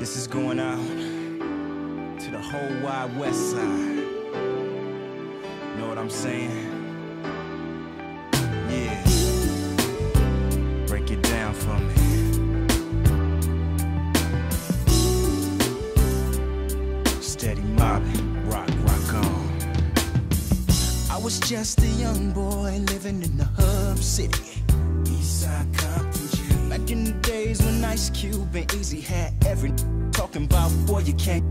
This is going out to the whole wide west side. Know what I'm saying? Yeah. Break it down for me. Steady mobbing, rock, rock on. I was just a young boy living in the hub city. Eastside Compton. Back in the days when Ice Cube and Eazy had every talking about boy you can't.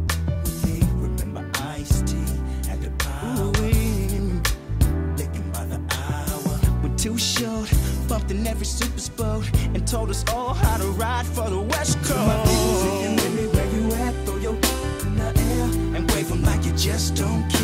Remember Ice T had the power. Licking by the hour. We're Too Short, bumped in every super boat, and told us all how to ride for the West Coast. My music and baby, where you at? Throw your in the air and wave 'em like you just don't care.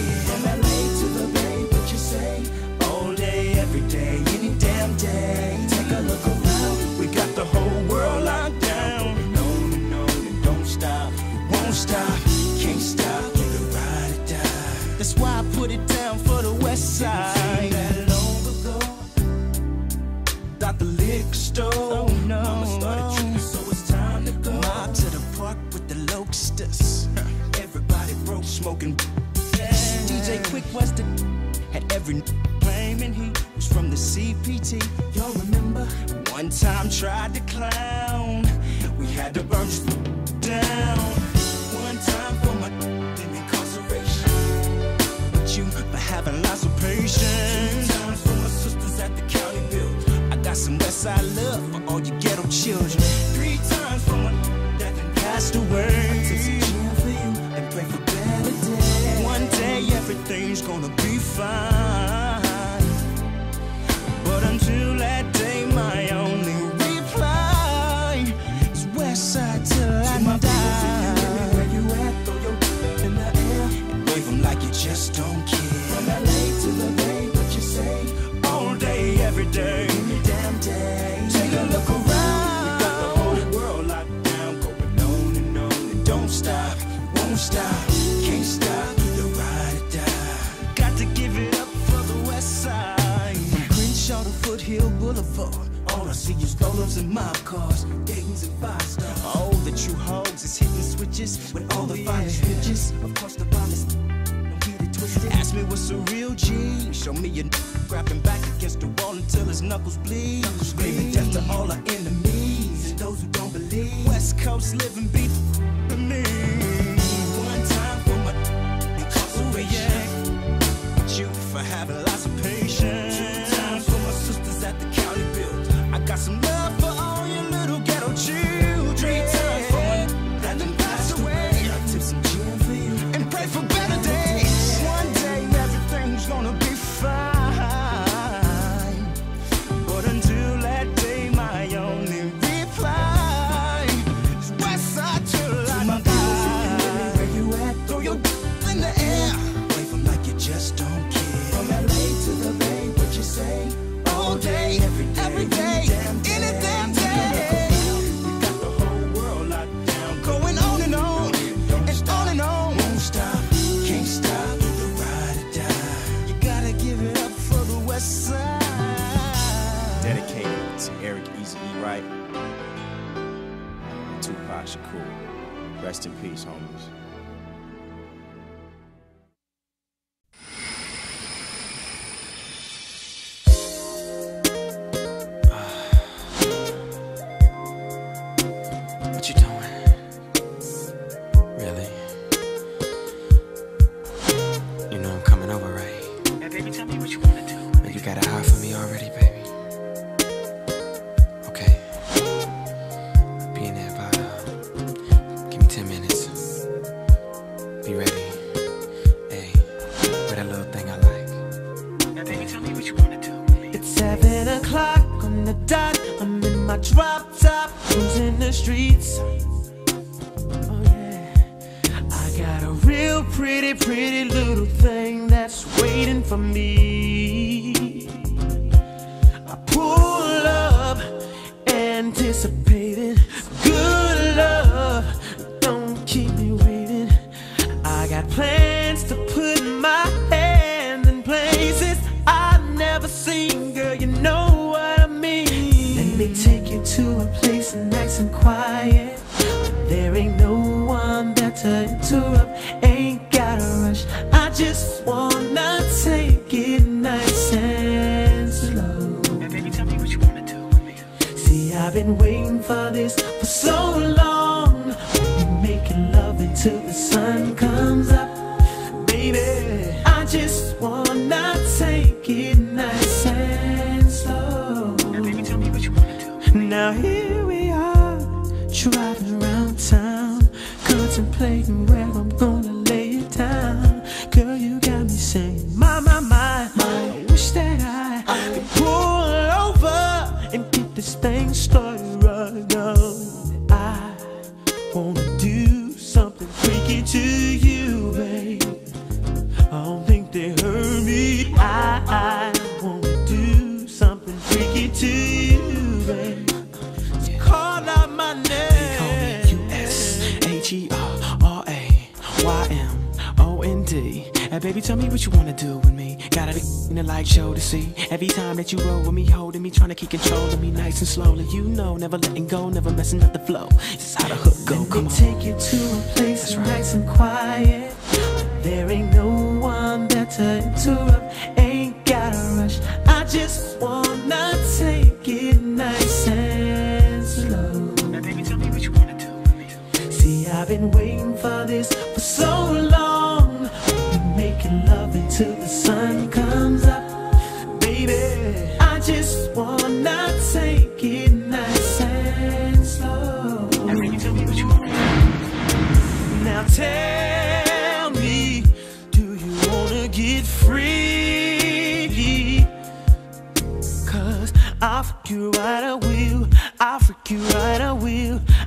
CPT. Y'all remember? One time tried to clown. We had to burn down. One time for my in incarceration with you for having lots of patience. Two times for my sisters at the county build. I got some Westside love for all you ghetto children. Three times for my that passed away. Gin for you and pray for better days. One day everything's gonna be fine. Rollers and mob cars, Dayton's and five stars. Oh, the true hogs is hitting switches with all the finest bitches. Of course, the bomb is don't get it twisted. Ask me what's a real G. Show me a grabbing back against the wall until his knuckles bleed. Screaming death to all our enemies and those who don't believe. West Coast living beat comes up, baby, I just wanna take it nice and slow. Now tell me, do you wanna get freaky? 'Cause I'll freak you right, I will. I'll freak you right, I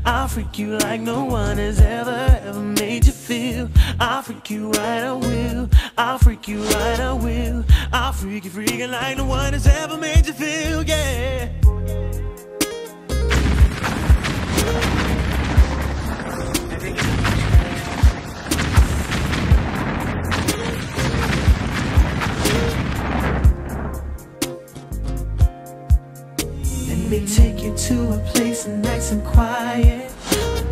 I'll freak you like no one has ever, ever made you feel. I'll freak you right, I will. I'll freak you right, I will. I'll freak you freaking like no one has ever made you feel, yeah. Let me take to a place nice and quiet.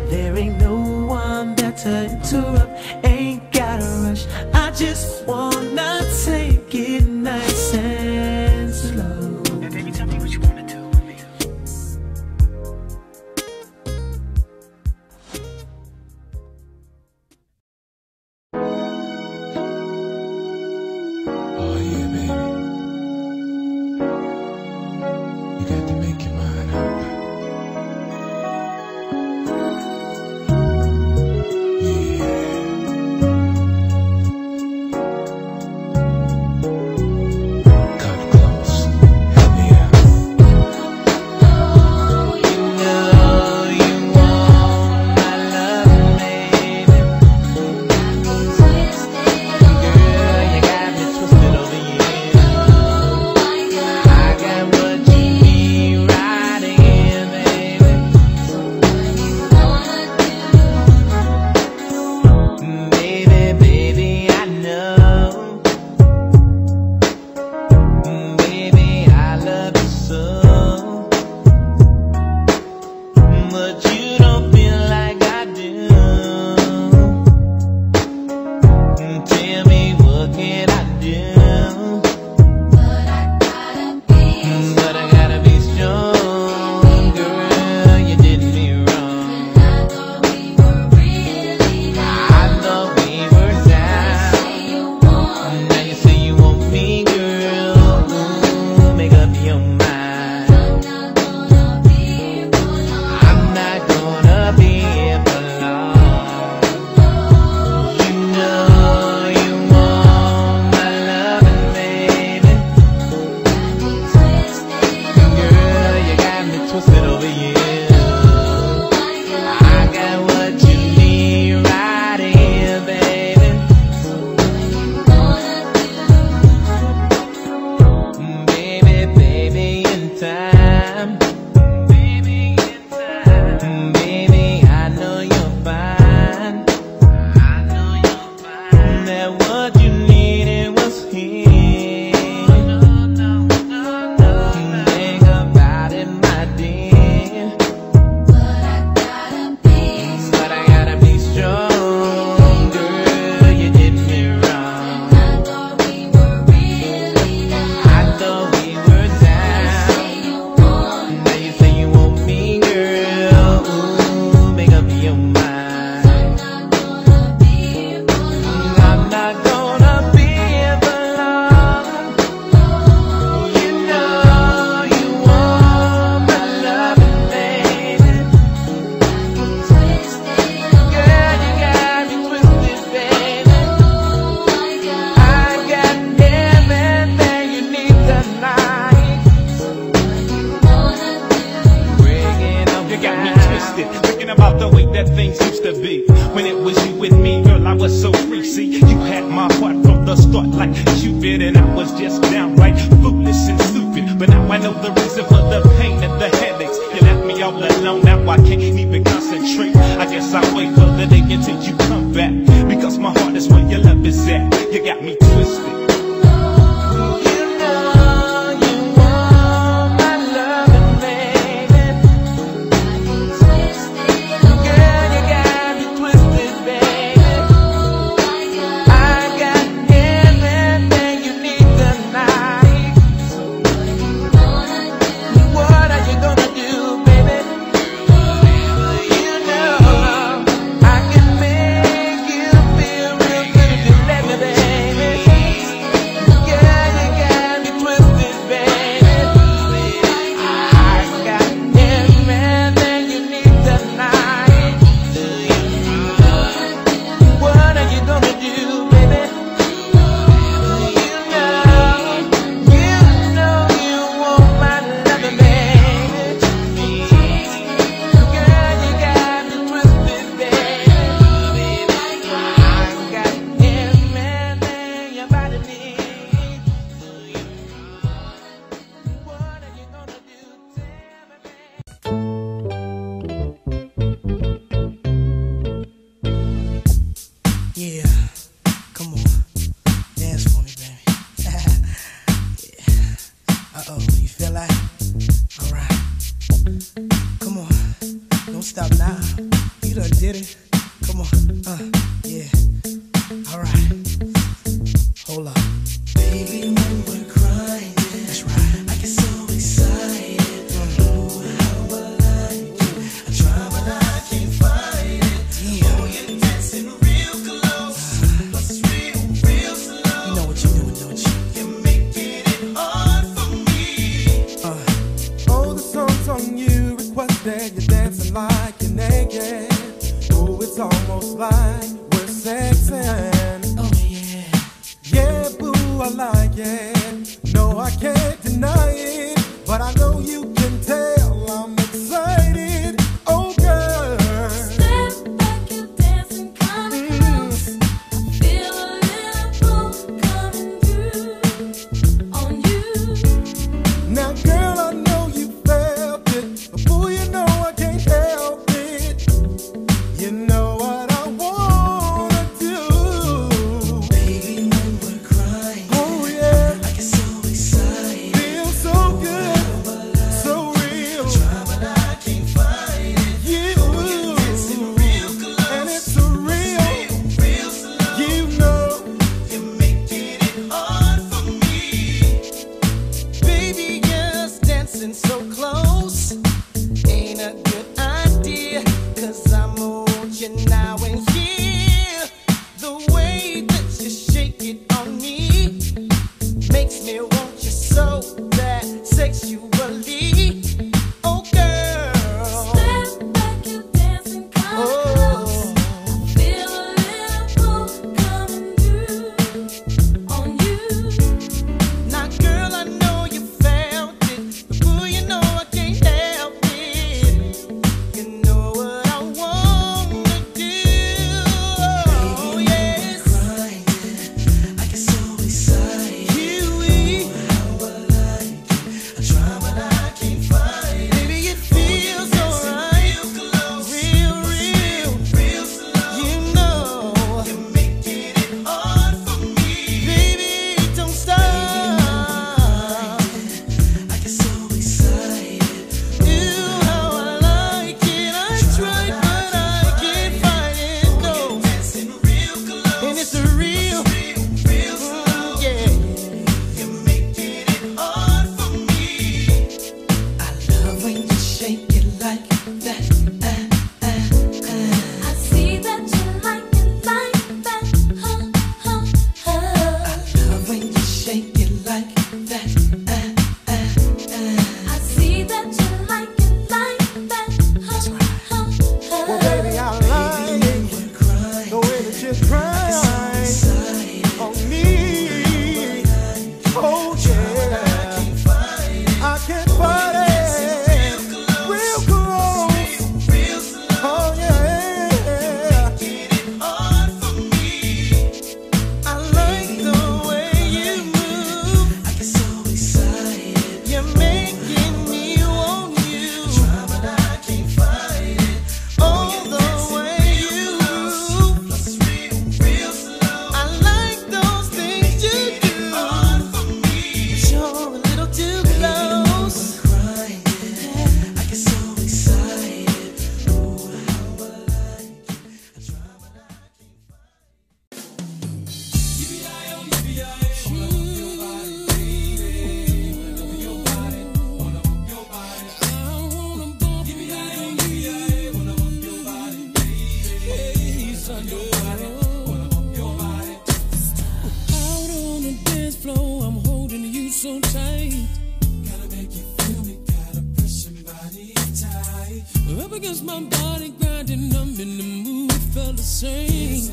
There ain't no one there to interrupt. Ain't gotta rush. I just wanna take it nice. Body grinding, I'm in the mood, felt the same.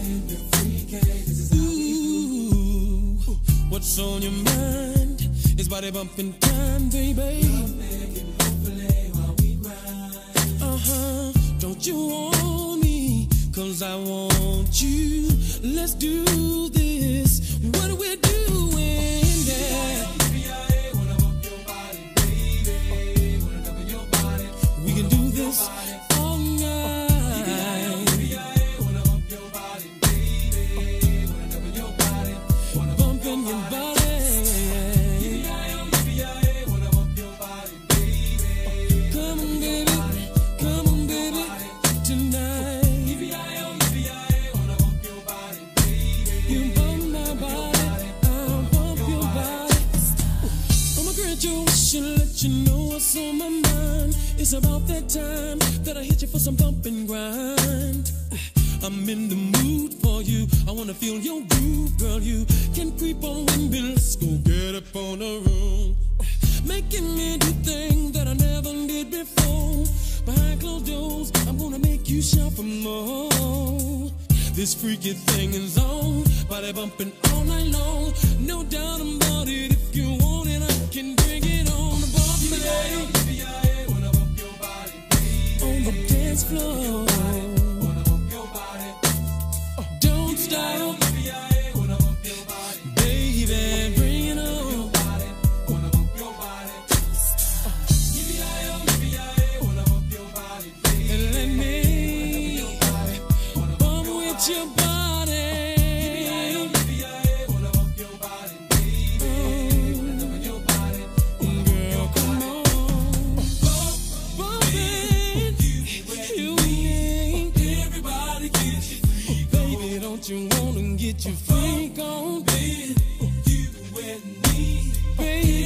Ooh, what's on your mind? It's body bumping time, baby. Uh huh. Don't you want me? Cause I want you. Let's do this. What are we doing? Yeah. We can do this time that I hit you for some bump and grind. I'm in the mood for you. I wanna feel your groove, girl. You can creep on me. Let's go get up on the room. Making me do things that I never did before. Behind closed doors, I'm gonna make you shout for more. This freaky thing is on, body bumping all night long. No doubt about it. If you want it, I can bring it on. Bump me the dance floor. Don't stop, get your freak on? Baby, you and me. Baby,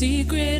secret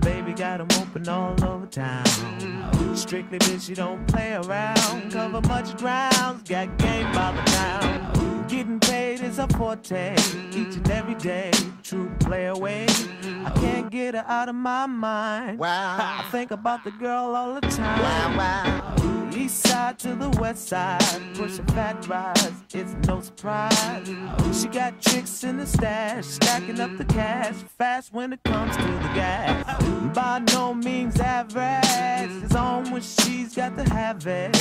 Baby got 'em open all over town. Strictly bitch, you don't play around. Cover much grounds, got game by the pound. Getting paid is a forte, each and every day. True play away. I can't get her out of my mind. Wow. I think about the girl all the time. Wow, wow. East side to the west side, pushing fat rides, it's no surprise. She got tricks in the stash, stacking up the cash, fast when it comes to the gas. By no means average, it's on when she's got to have it.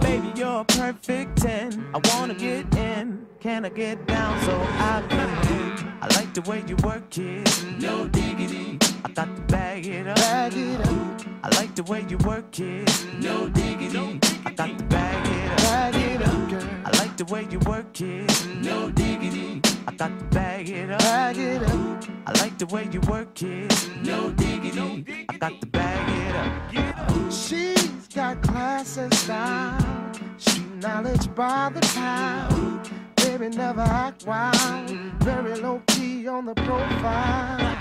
Baby, you're a perfect 10. I wanna get in, can I get down so I can? I like the way you work it, no diggity. I thought to bag it up. Bag it up. I like the way you work it. No diggity. I got to bag it up. Bag it up, girl. I like the way you work it. No diggity. I got to bag it up. Bag it up. I like the way you work it. No diggity. I got to bag it up. She's got class and style, street knowledge by the pound. Baby never act wild, very low key on the profile.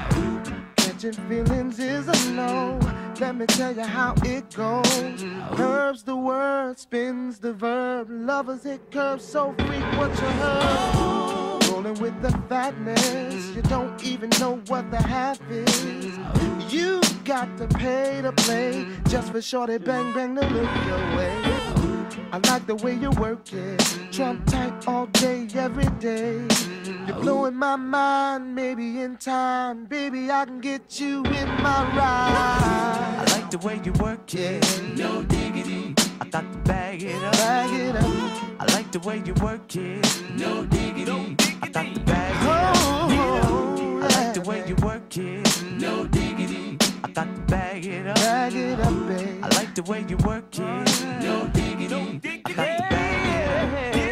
Feelings is a no. Let me tell you how it goes. Curves the word, spins the verb. Lovers hit curves so frequent you heard. Rolling with the fatness, you don't even know what the half is. You got to pay to play just for shorty bang bang to look your way. I like the way you work it, Trump tight all day, every day. You're oh. blowing my mind, maybe in time, baby I can get you in my ride. I like the way you work it. No diggity. I got to bag it up. Bag it up. I like the way you work it. No diggity. I got to bag it up. Oh, I like the way you work it. No diggity. I got to bag it up. Bag it up, babe. I like the way you work it. No diggity. I got to bag it up.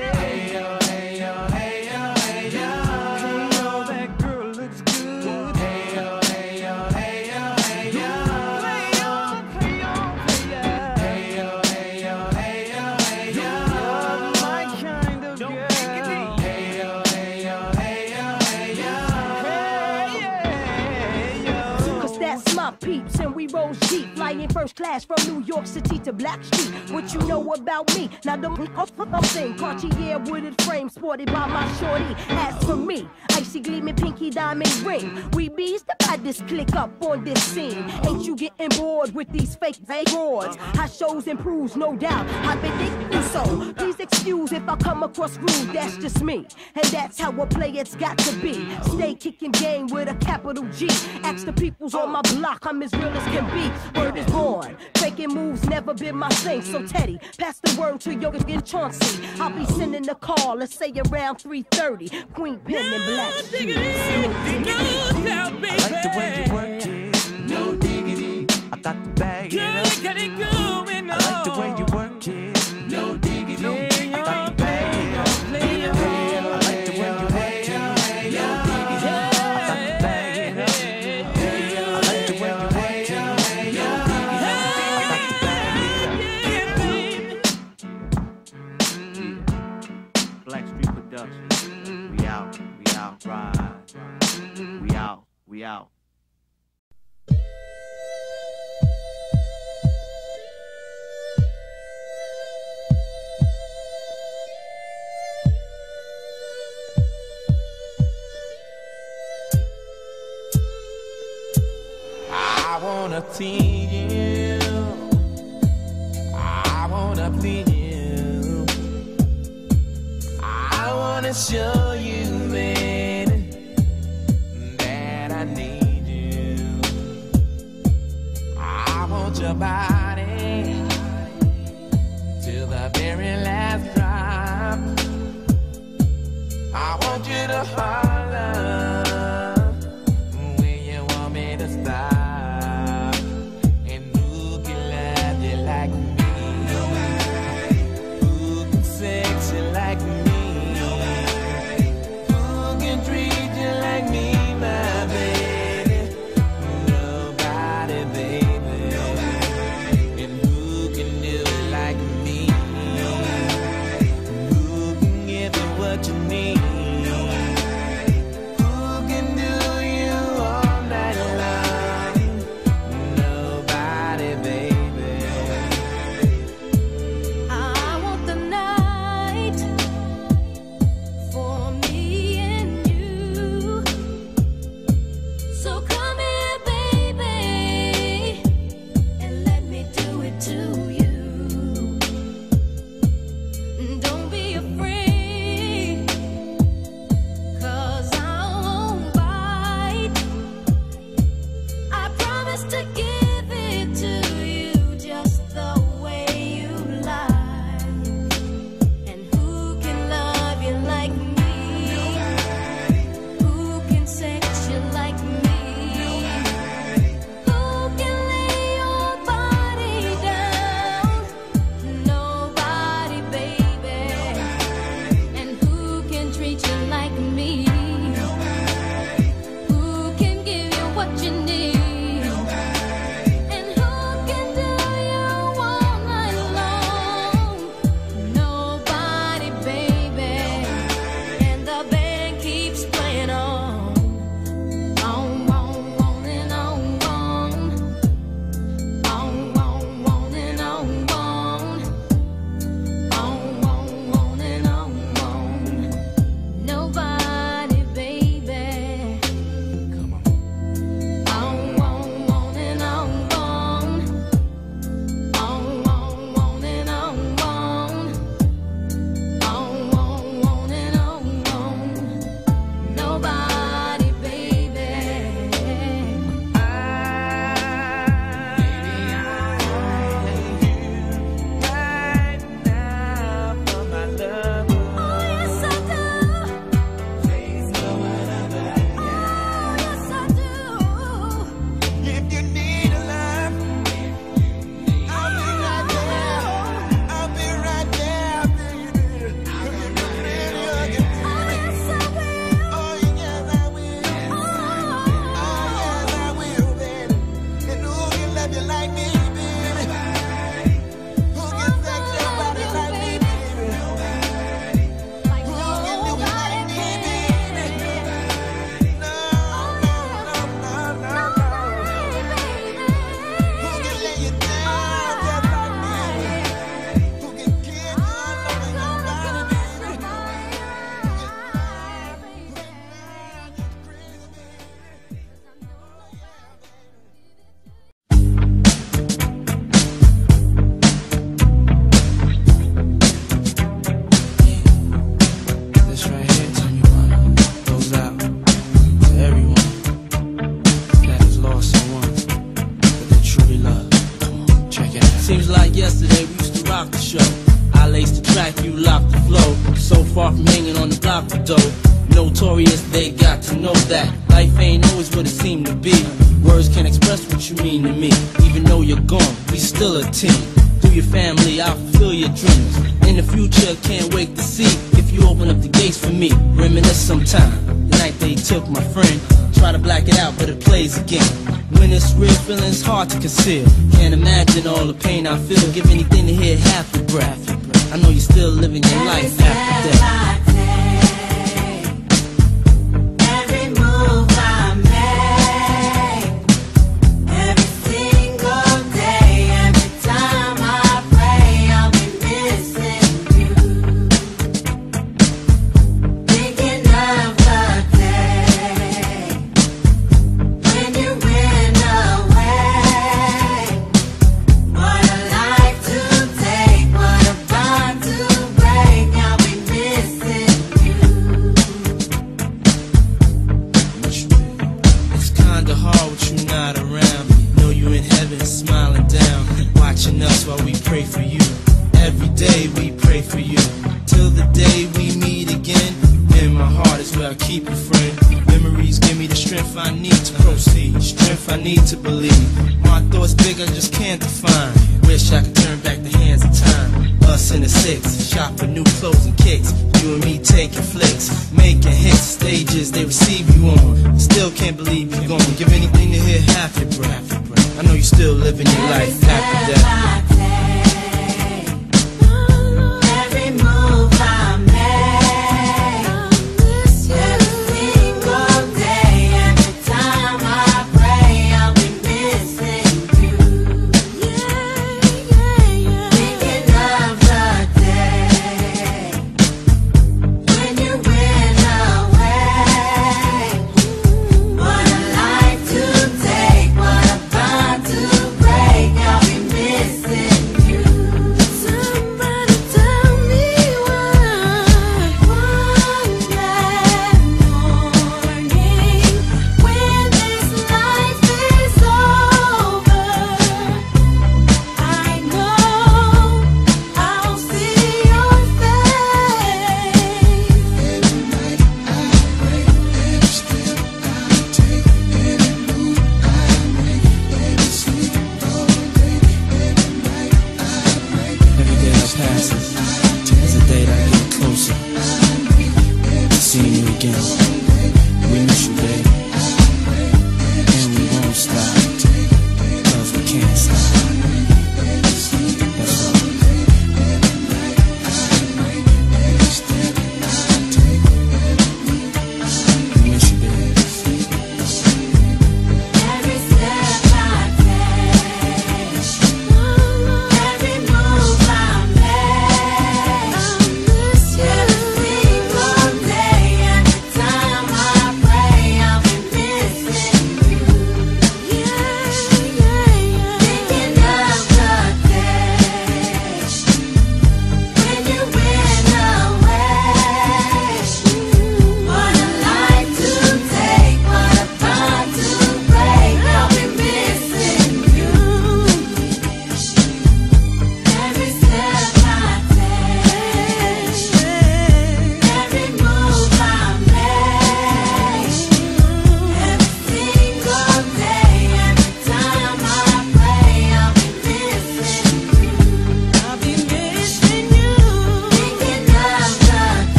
First class from New York City to Black Street. What you know about me? Now the I'm saying Cartier wooded frame sported by my shorty. As for me, icy gleaming pinky diamond ring. We bees the this click up on this scene. Ain't you getting bored with these fake fake broads? How shows improves, no doubt. I've been thinking so. Please excuse if I come across rude. That's just me, and that's how a player's got to be. Stay kicking game with a capital G. Ask the peoples on my block, I'm as real as can be. Word is born. Faking moves never been my thing. So Teddy, pass the word to your and Chauncey. I'll be sending a call, let's say around 3:30. Queen Pen and Black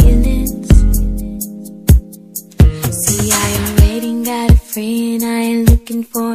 feelings. See, I am waiting, got a friend I ain't looking for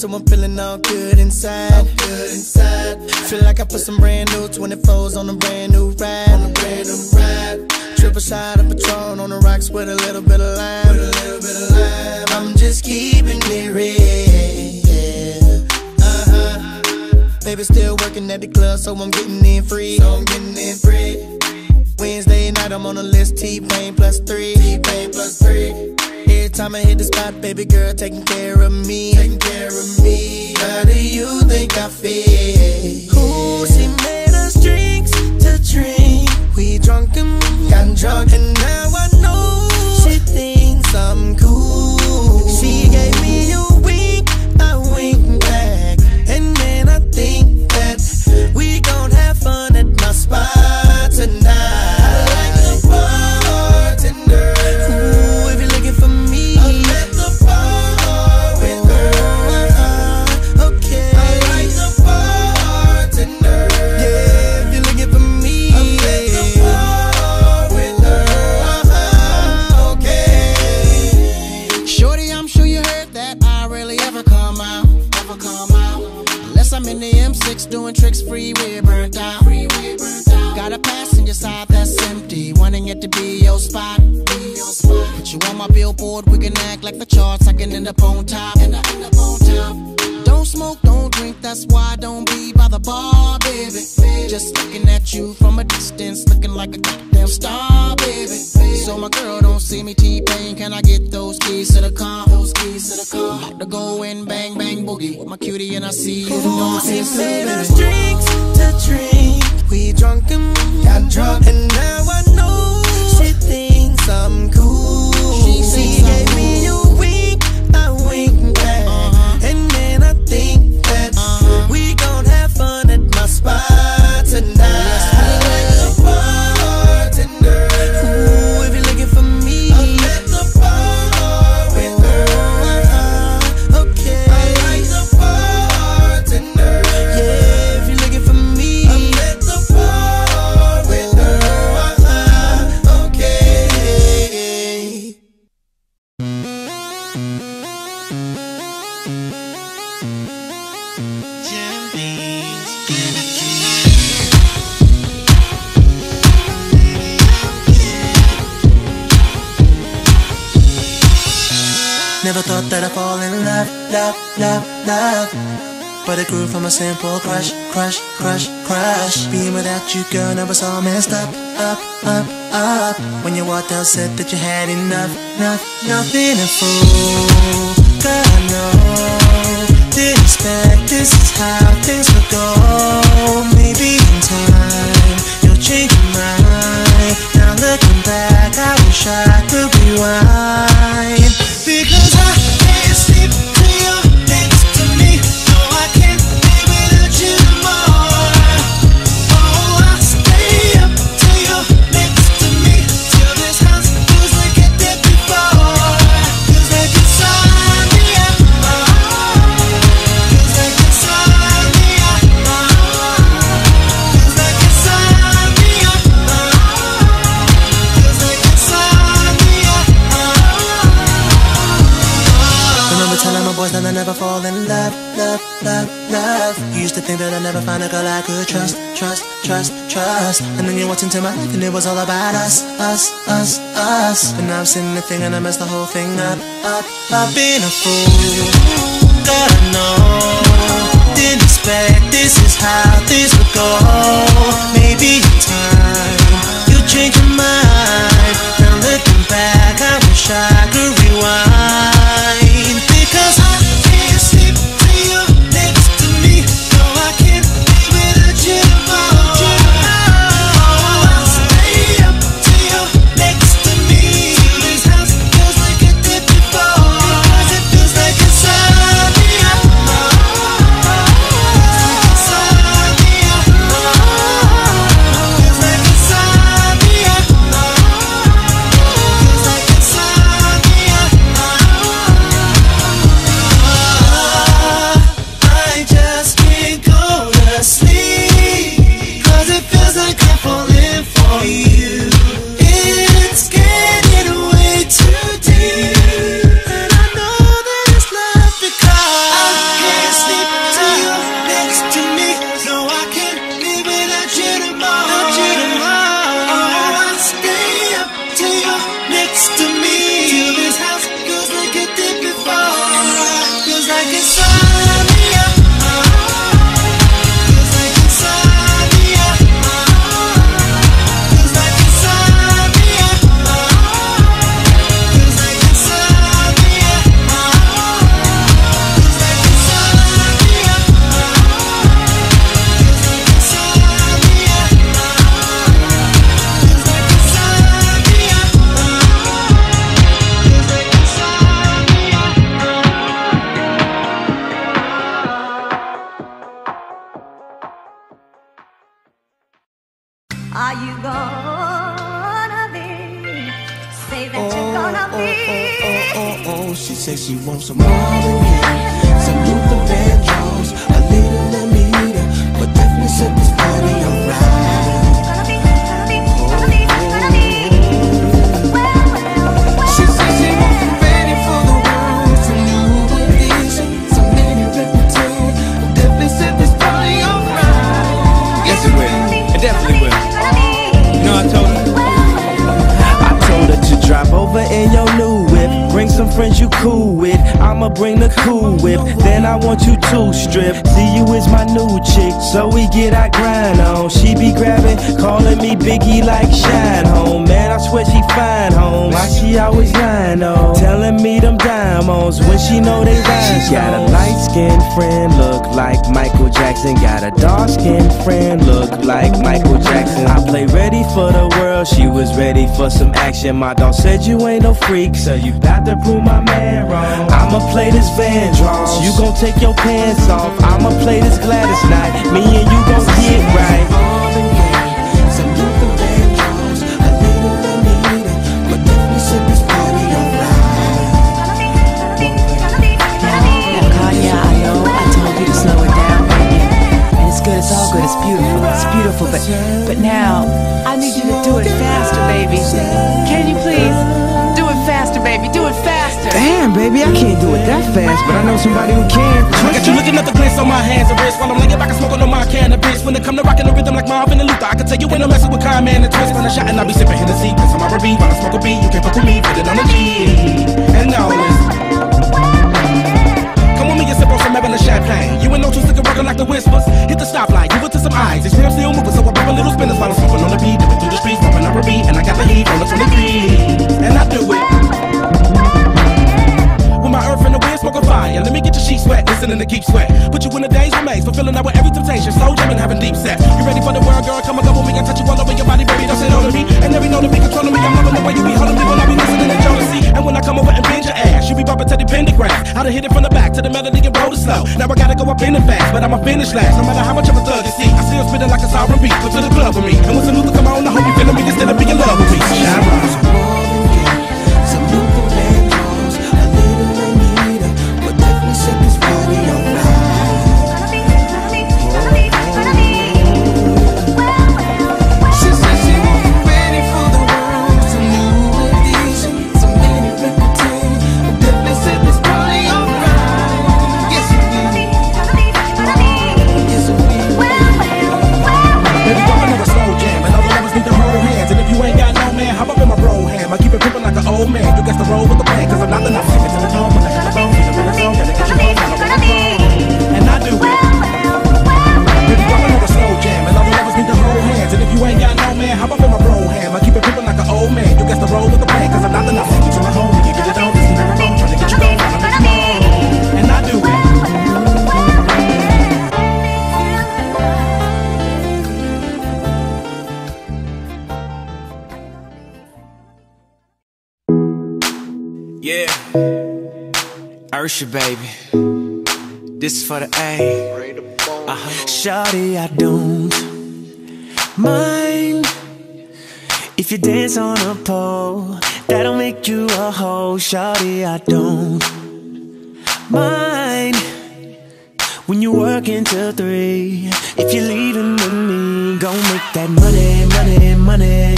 so I'm feeling all good inside. All good inside. Feel like I put some brand new 24s on a brand new ride. On a brand new ride. Triple shot of Patron on the rocks with a little bit of lime. With a little bit of lime. I'm just keeping it real. Yeah. Uh huh. Baby still working at the club, so I'm getting in free. So I'm getting in free. Wednesday night, I'm on the list. T-Pain plus three. T-Pain plus three. Every time I hit the spot, baby girl taking care of me. Taking care of me. How do you think I feel? Who she made us drinks to drink. We drunk and got drunk and now I. spot. Be your spot. Put you on my billboard, we can act like the charts. I can end up on top. End up, end up on top. Don't smoke, don't drink, that's why I don't be by the bar, baby. Just looking at you from a distance, looking like a goddamn star, baby. So my girl don't see me T-Pain, can I get those keys to the car? Those keys to the car. About to go and bang, bang, boogie with my cutie and I see you. know I see made us drinks to drink. We drunk and got drunk, and now I know she I'm cool. She, me love, love, love. But it grew from a simple crush, crush, crush, crush. Being without you, girl, never all messed up, up, up, up. When you walked out, said that you had enough, enough, nothing a fool. God, no. Didn't expect this is how things would go. Maybe in time, you'll change your mind. Now looking back, I wish I could rewind. Because I find a girl I could trust, trust, trust, trust. And then you walked into my life and it was all about us, us, us, us. And now I'm sitting there thinking I messed the whole thing up, up, up. Being a fool, God I know. Didn't expect this is how this would go. Maybe in time you change your mind. Now looking back, I wish I could rewind. So we get our grind on. She be grabbing, calling me Biggie like Shine Home. Man, I swear she fine home. Why she always lying on? Telling me them diamonds when she know they rhyme. She got a light skinned friend, look like Michael Jackson. Got a dark skinned friend, look like Michael Jackson. I play ready for the world, she was ready for some action. My dog said you ain't no freak, so you got to prove my man wrong. I'ma play this Van Vandross, you gon' take your pants off. I'ma play this Gladys night, me and you gon' get right. It's all good, it's beautiful, it's beautiful. But, but now, I need you to do it faster, baby. Can you please Damn, baby, I can't do it that fast, but I know somebody who can. I got you looking at the glance on my hands and wrists while I'm laying back and smoking on my cannabis. When it come to rocking the rhythm like Marvin and Luther, I can tell you when I'm messing with Kyle, man, and twist. When I shot and I be sipping Hennessy, cause I'm R&B. While I smoke a beat, you can't fuck with me, put it on the G. And now. Come with me and sip on some Evan and champagne. You ain't no two stick rockin' like the whispers. Hit the stoplight, give it to some eyes. It's real still moving, so I pop a little spinners while I'm smoking on the beat. Dipping through the streets, bumping up a beat, and I got the heat on the 23. And I do it. With my earth in the wind, smoke a fire. Let me get your sheet sweat, listening to keep sweat. Put you in the days remains, fulfilling out with every temptation. Slow jamming, having deep set. You ready for the world, girl? Come and go with me and touch you all over your body, baby. Don't sit on me. And every note to be controlling me. I'm loving the way you be holding me when I be listening to jealousy. And when I come over and bend your ass, you be bumping to the pentagram. I done hit it from the back to the melody and roll it slow. Now I gotta go up in the fast, but I'ma finish last. No matter how much of a thug you see, I still spitting like a sour beat. Come to the club with me. And when some Luther come on, I hope you feeling me instead of being in love with me. Shine baby. This is for the A. Uh-huh. Shawty, I don't mind if you dance on a pole. That'll make you a hoe. Shawty, I don't mind when you work until three. If you're leaving with me, gon' make that money, money. Money,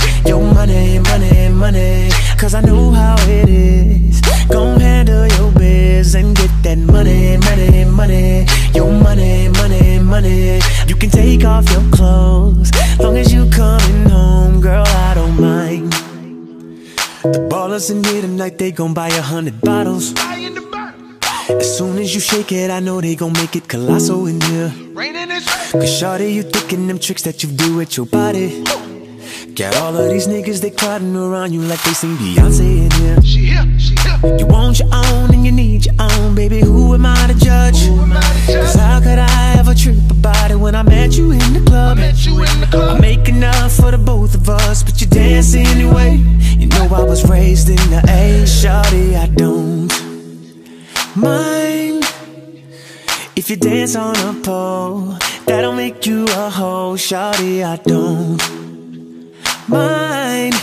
tonight, they gon' buy a hundred bottles. As soon as you shake it, I know they gon' make it colossal in here. Cause shawty, you thinking them tricks that you do with your body. Got all of these niggas, they crowding around you like they sing Beyonce in here. You want your own and you need your own, baby. Who am I to judge? Cause how could I ever trip about it when I met you in the club? I make enough for the both of us, but you dance anyway. You know I was raised in the A, shawty, I don't mind if you dance on a pole. That'll make you a hoe, shawty, I don't mind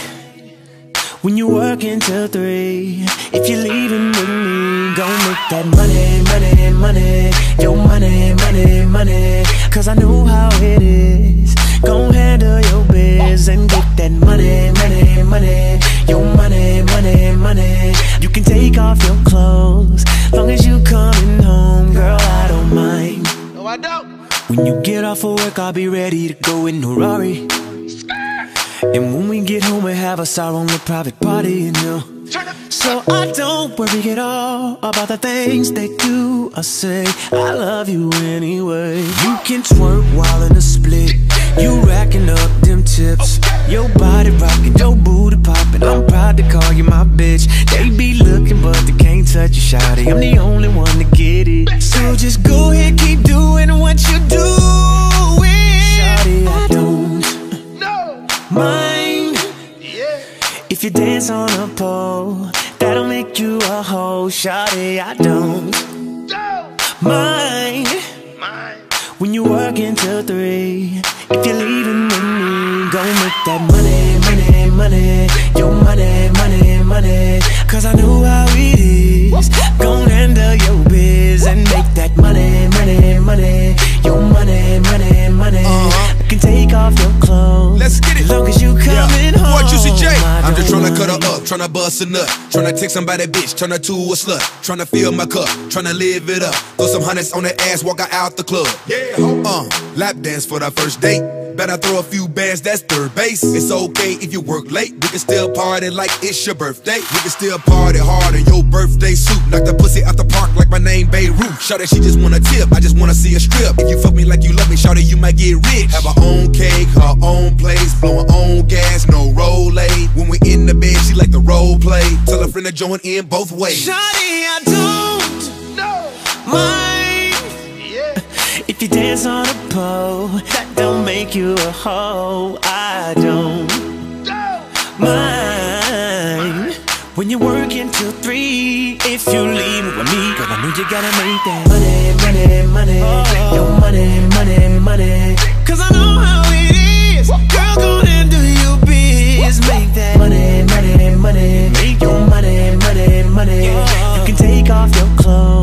when you work until three. If you're leaving with me, gon' make that money, money, money. Your money, money, money. Cause I know how it is. Gon' handle your biz and get that money, money, money. Your money, money, money. You can take off your clothes. Long as you coming home, girl, I don't mind. No, I don't. When you get off of work, I'll be ready to go in a Rari. And when we get home, we have us our own little private party, you know. So I don't worry at all about the things they do I say. I love you anyway. You can twerk while in a split. You racking up them tips. Your body rocking, your booty popping. I'm proud to call you my bitch. They be looking, but they can't touch you, shawty. I'm the only one to get it. So just go ahead, keep doing what you're doing. Mind. If you dance on a pole, that'll make you a hoe. Shawty, I don't mind. When you work until three, if you're leaving with me, go make that money, money, money. Your money, money, money. Cause I know how it is. Go handle your biz and make that money, money, money. Your money, money, money. I can take off your clothes. Let's get it. Long as you coming home. What you J? I I'm just don't tryna cut her mind. up, tryna bust a nut, tryna take somebody bitch, turn her to a slut, tryna fill my cup, tryna live it up, throw some hundreds on that ass, walk her out the club. Yeah, uh, lap dance for the first date. Better throw a few bands, that's third base. It's okay if you work late, we can still party like it's your birthday. We can still party hard in your birthday suit. Knock the pussy out the park like my name Beirut. Shout that she just wanna tip, I just wanna see a strip. If you fuck me like you love me, shout that you might get rich. Have her own cake, her own place, blow her own gas, no roll When we in the bed, she like the role play. Tell her friend to join in both ways. Shawty, I don't mind if you dance on a pole. That don't make you a hoe. I don't mind when you work until three. If you leave with me, girl, I know you gotta make that money, money, money. Oh. Your money, money, money. Cause I know how it is. Girl, go and do your biz. Make that money, money, money. Make your money, money, money. You can take off your clothes.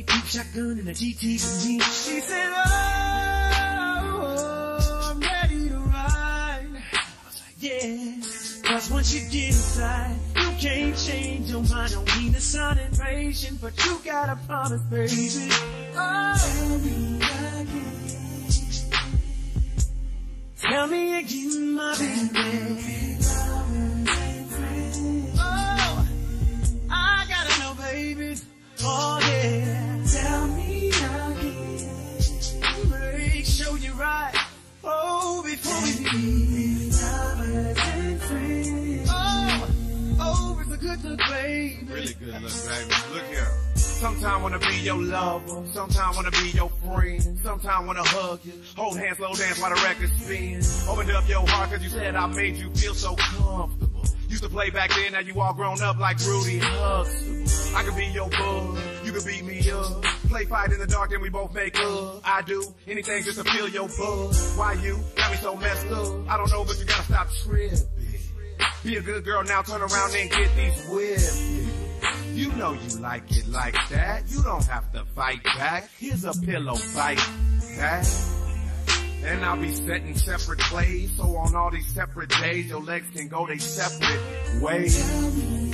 Peep shotgun and a with me. She said, oh, I'm ready to ride. I was like, yeah. Cause once you get inside, you can't change your mind. Don't mean to sound impatient, but you gotta promise, baby. Oh, tell me again. Tell me again, my baby. Baby. Oh yeah. Tell me again. Make sure you're right. Oh, before we leave. Oh, oh, it's a good look, baby. Really good look, baby. Look here. Sometime wanna be your lover, sometime wanna be your friend, sometime wanna hug you, hold hands, slow dance while the record spins. Opened up your heart cause you said I made you feel so comfortable. Used to play back then, now you all grown up like Rudy. I could be your bud, you could beat me up. Play fight in the dark and we both make up. I do anything just to feel your buzz. Why you got me so messed up? I don't know, but you gotta stop tripping. Be a good girl now, turn around and get these whipped. You know you like it like that. You don't have to fight back. Here's a pillow fight back. And I'll be setting separate plays. So on all these separate days, your legs can go their separate ways.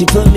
She put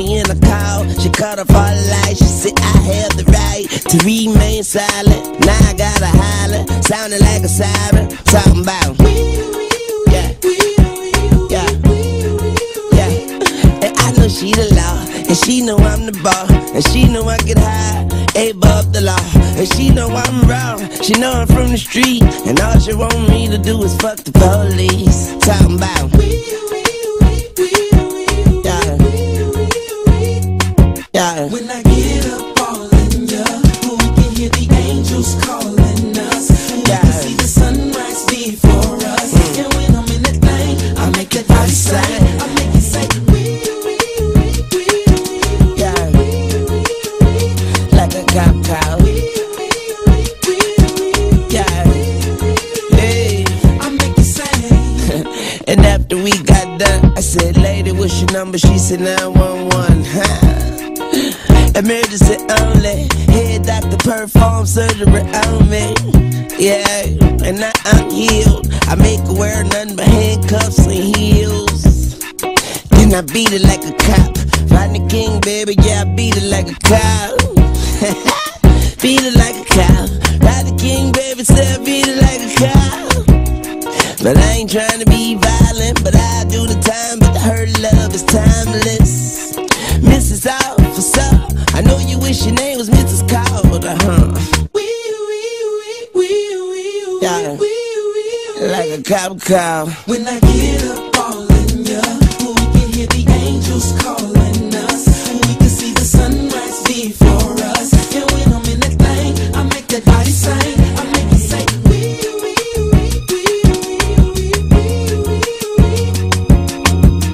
look. When I get up all in ya, we can hear the angels calling us. We can see the sunrise before us. And when I'm in that thing, I make that body sing. I make it say, we, we, we, we, we, we, we, we, we, we,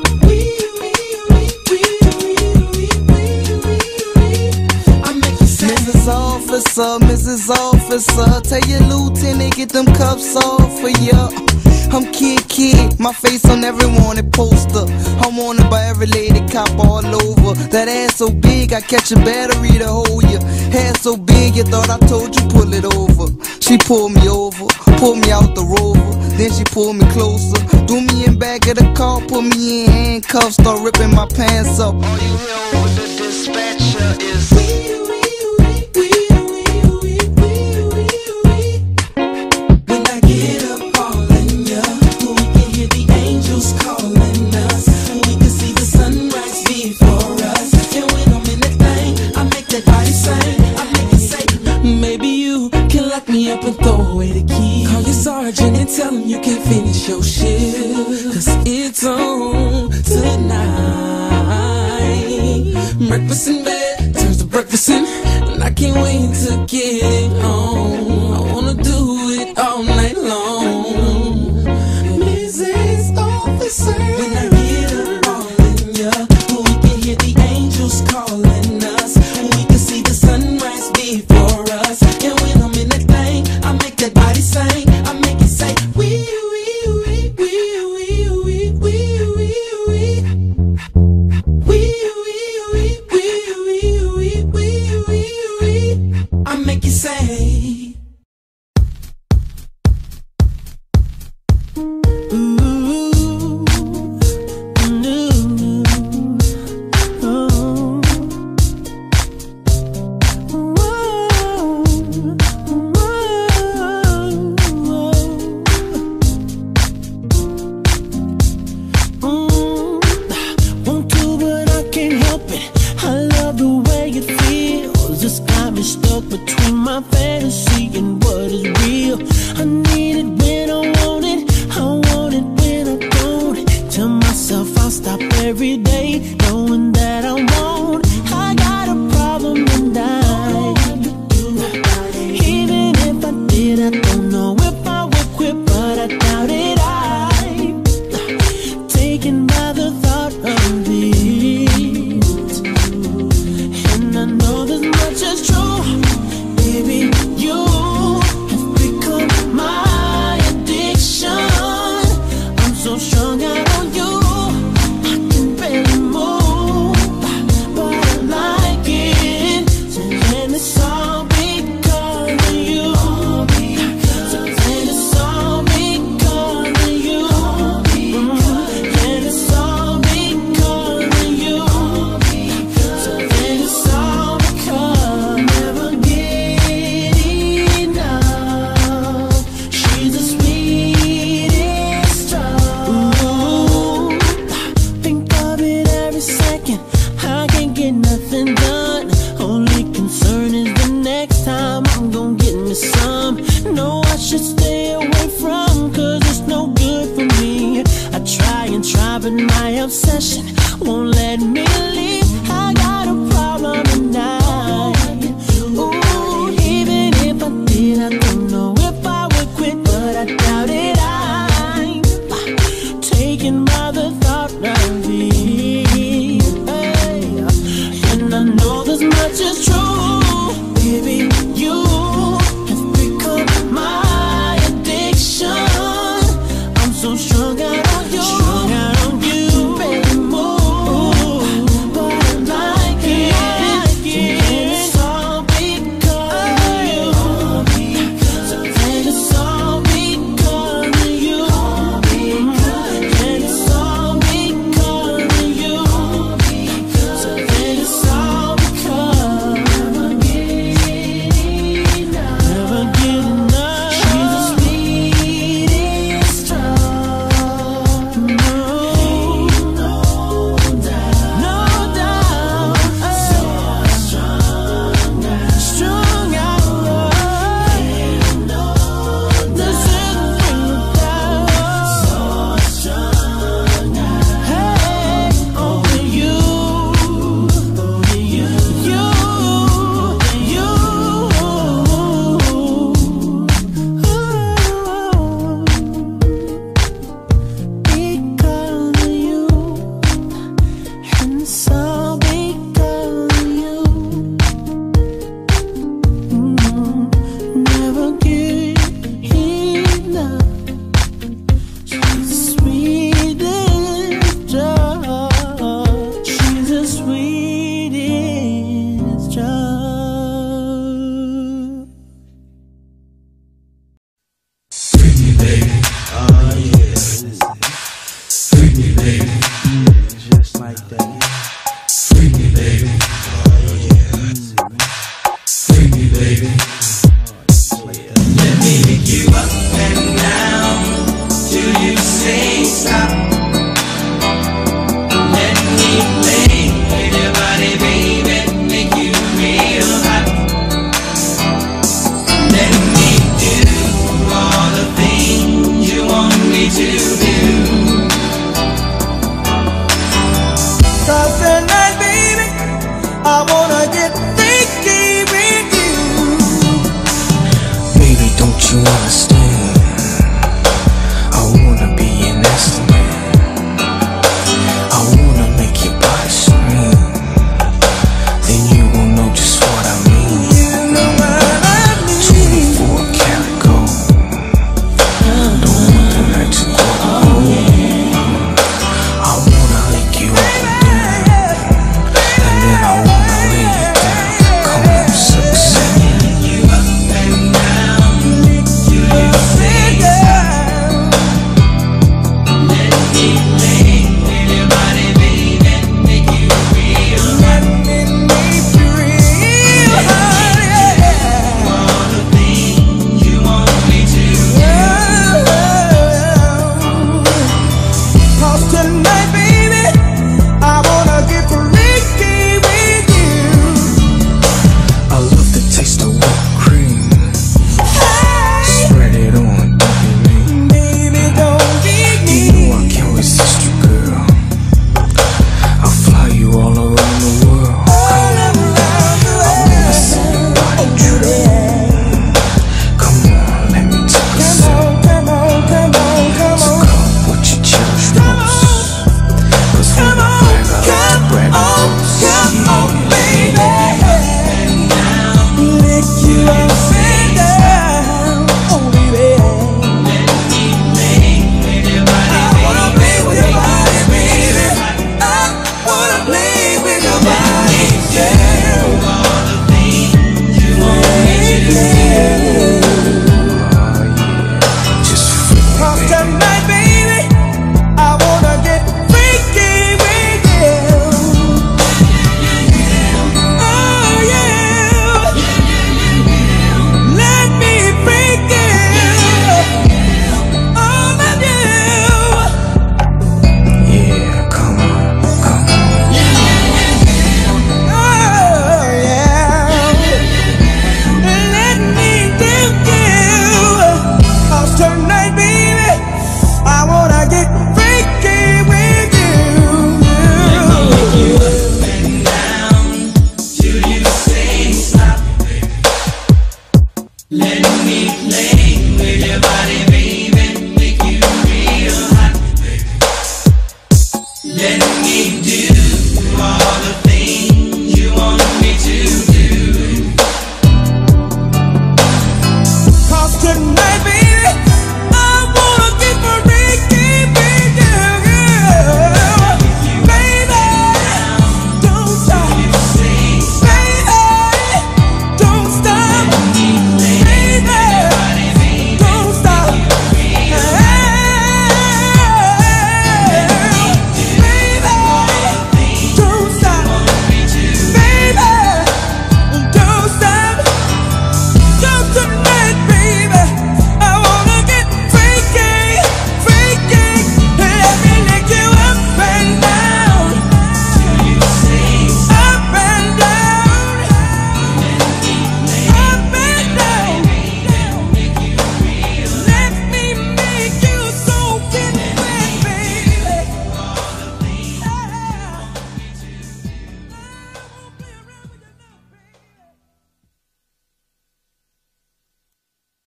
we, we, we, we, we, we, we, we, we, Mrs. Officer, Mrs. Officer, tell your lieutenant get them cups off for ya. I'm kid kid, my face on every wanted poster. I'm wanted by every lady cop all over. That ass so big, I catch a battery to hold you. Hair so big, you thought I told you pull it over. She pulled me over, pulled me out the rover. Then she pulled me closer, threw me in back of the car, put me in handcuffs, start ripping my pants up. All you hear over the dispatcher is. throw away the key. Call your sergeant and tell him you can finish your shift. Cause it's on tonight. Breakfast in bed turns to breakfast in. And I can't wait to get it on.